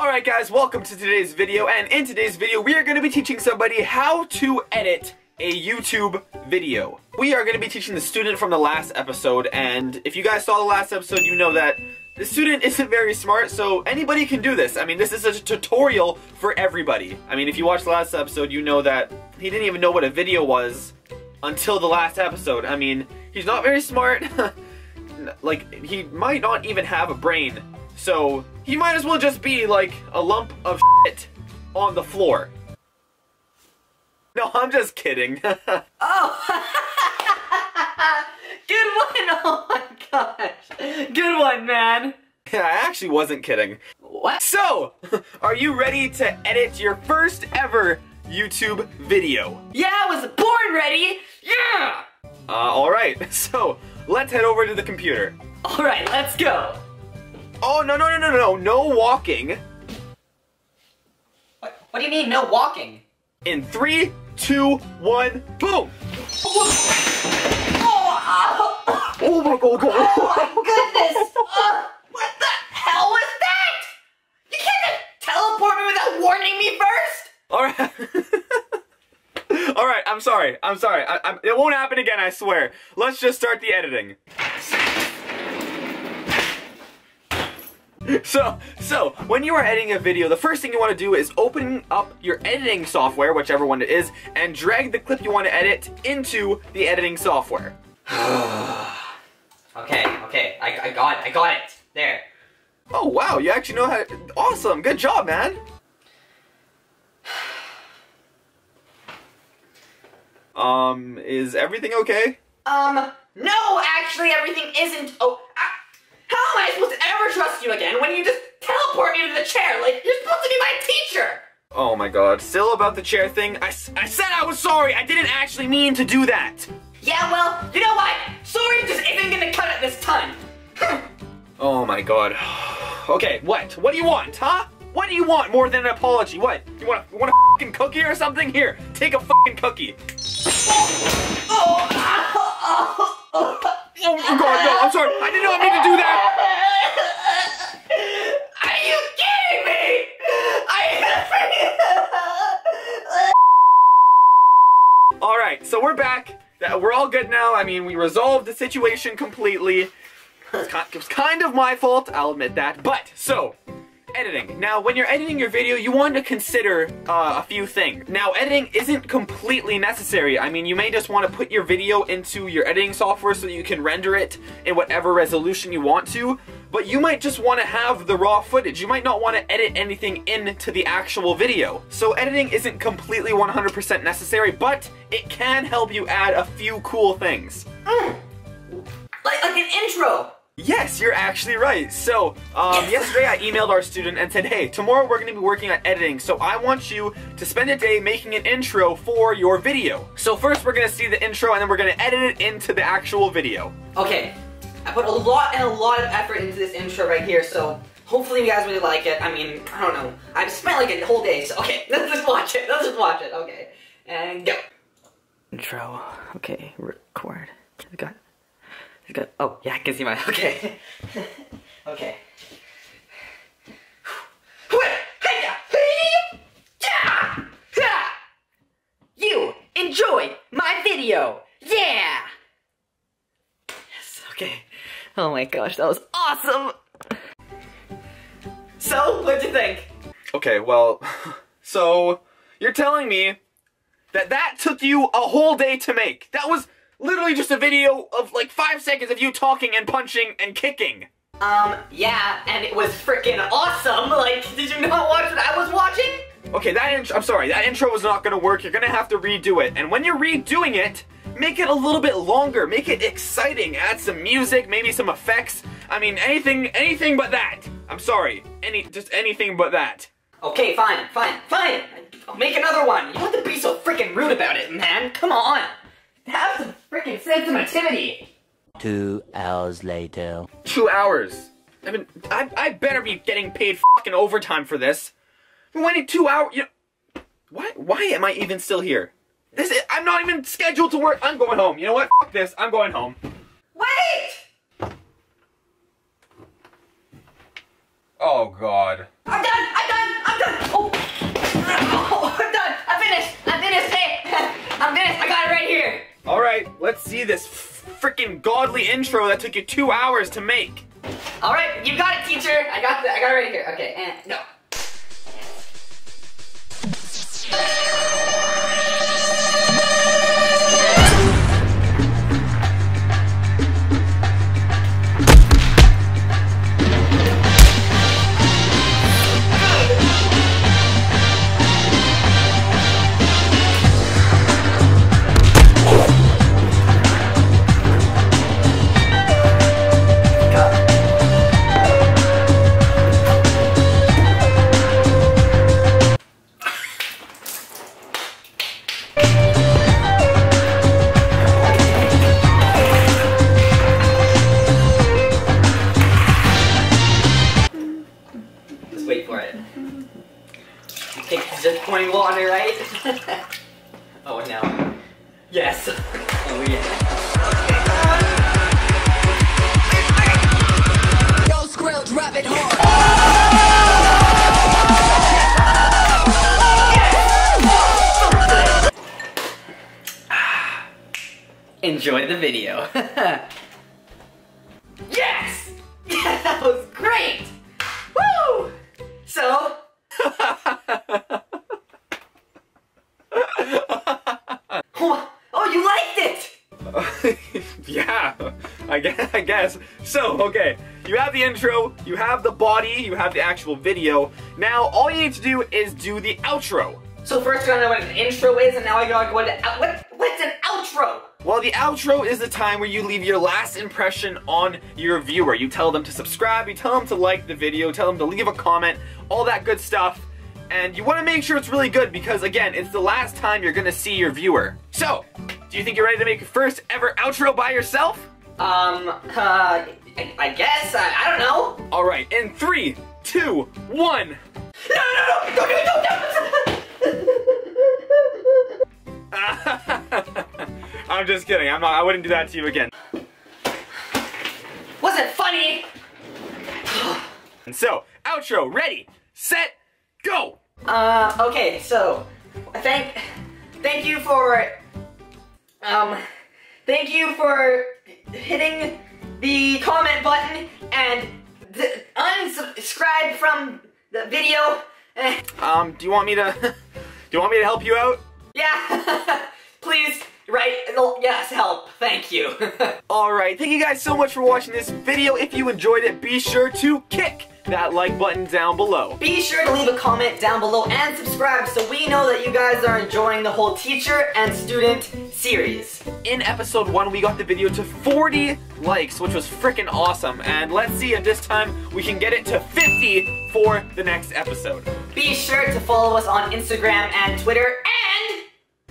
Alright guys, welcome to today's video, and in today's video we are going to be teaching somebody how to edit a YouTube video. We are going to be teaching the student from the last episode, and if you guys saw the last episode, you know that the student isn't very smart, so anybody can do this. I mean, this is a tutorial for everybody. I mean, if you watched the last episode, you know that he didn't even know what a video was until the last episode. I mean, he's not very smart. like, he might not even have a brain. So, he might as well just be like a lump of shit on the floor. No, I'm just kidding. oh! Good one! Oh my gosh! Good one, man! Yeah, I actually wasn't kidding. What? So, are you ready to edit your first ever YouTube video? Yeah, I was born ready! Yeah! Uh, alright. So, let's head over to the computer. Alright, let's go! Oh, no, no, no, no, no, no walking. What, what do you mean, no walking? In three, two, one, boom! Oh, oh my god. Oh my goodness! Uh, what the hell was that? You can't teleport me without warning me first! Alright. Alright, I'm sorry. I'm sorry. I, I, it won't happen again, I swear. Let's just start the editing. So, so, when you are editing a video, the first thing you want to do is open up your editing software, whichever one it is, and drag the clip you want to edit into the editing software. okay, okay, I, I got it, I got it. There. Oh, wow, you actually know how to... Awesome, good job, man. Um, is everything okay? Um, no, actually everything isn't... Oh, how am I supposed to ever trust you again when you just teleport me to the chair like you're supposed to be my teacher? Oh my god, still about the chair thing? I, I said I was sorry, I didn't actually mean to do that. Yeah, well, you know what? Sorry just isn't gonna cut it this time. oh my god. Okay, what? What do you want, huh? What do you want more than an apology? What? You want a, you want a fucking cookie or something? Here, take a fucking cookie. Oh, oh, oh, oh, Oh, oh god, no, I'm sorry. I did not mean to do that. Are you kidding me? Are you Alright, so we're back. We're all good now. I mean, we resolved the situation completely. It was kind of my fault, I'll admit that. But, so, editing. Now, when you're editing your video, you want to consider uh, a few things. Now, editing isn't completely necessary. I mean, you may just want to put your video into your editing software so you can render it in whatever resolution you want to, but you might just want to have the raw footage. You might not want to edit anything into the actual video. So editing isn't completely 100% necessary, but it can help you add a few cool things. Mm. Like, like an intro! Yes, you're actually right. So, um, yesterday I emailed our student and said, hey, tomorrow we're going to be working on editing, so I want you to spend a day making an intro for your video. So first we're going to see the intro and then we're going to edit it into the actual video. Okay, I put a lot and a lot of effort into this intro right here, so hopefully you guys really like it. I mean, I don't know. I've spent like a whole day, so okay, let's just watch it. Let's just watch it, okay. And go. Intro. Okay, record. Got Good. Oh, yeah, I can see my. Okay. okay. You enjoy my video. Yeah. Yes. Okay. Oh my gosh, that was awesome. So, what'd you think? Okay, well, so you're telling me that that took you a whole day to make. That was literally just a video of like five seconds of you talking and punching and kicking. Um, yeah, and it was freaking awesome. Like, did you not watch what I was watching? Okay, that intro, I'm sorry, that intro was not gonna work. You're gonna have to redo it. And when you're redoing it, make it a little bit longer. Make it exciting. Add some music, maybe some effects. I mean, anything, anything but that. I'm sorry. Any, just anything but that. Okay, fine, fine, fine. I'll make another one. You don't have to be so freaking rude about it, man. Come on. Have freaking sensitivity! Two hours later. Two hours? I mean, I, I better be getting paid fucking overtime for this. I'm waiting two hours. You know, why, why am I even still here? This is, I'm not even scheduled to work. I'm going home. You know what? Fuck this. I'm going home. Wait! Oh, God. Me this freaking godly intro that took you two hours to make. All right, you got it, teacher. I got the, I got it right here. Okay, and no. Enjoy the video. yes! Yeah, that was great! Woo! So, oh, you liked it! yeah, I guess, I guess. So, okay, you have the intro, you have the body, you have the actual video. Now, all you need to do is do the outro. So first you gotta know what an intro is, and now I gotta go into out- what? What's an outro? Well, the outro is the time where you leave your last impression on your viewer. You tell them to subscribe, you tell them to like the video, tell them to leave a comment, all that good stuff. And you want to make sure it's really good because, again, it's the last time you're going to see your viewer. So, do you think you're ready to make your first ever outro by yourself? Um, uh, I, I guess I, I don't know. All right, in three, two, one. No, no, no! Don't do it! Don't I'm just kidding. I'm not. I wouldn't do that to you again. Wasn't funny. And so, outro, ready, set, go. Uh, okay, so I thank thank you for um thank you for hitting the comment button and unsubscribe from the video. Um, do you want me to? do you want me to help you out? yeah, please write yes help. Thank you. Alright, thank you guys so much for watching this video. If you enjoyed it, be sure to kick that like button down below. Be sure to leave a comment down below and subscribe so we know that you guys are enjoying the whole teacher and student series. In episode 1, we got the video to 40 likes, which was freaking awesome. And let's see if this time we can get it to 50 for the next episode. Be sure to follow us on Instagram and Twitter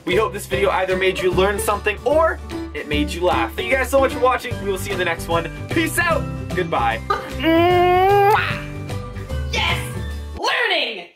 We hope this video either made you learn something or it made you laugh. Thank you guys so much for watching. We will see you in the next one. Peace out. Goodbye. yes, learning.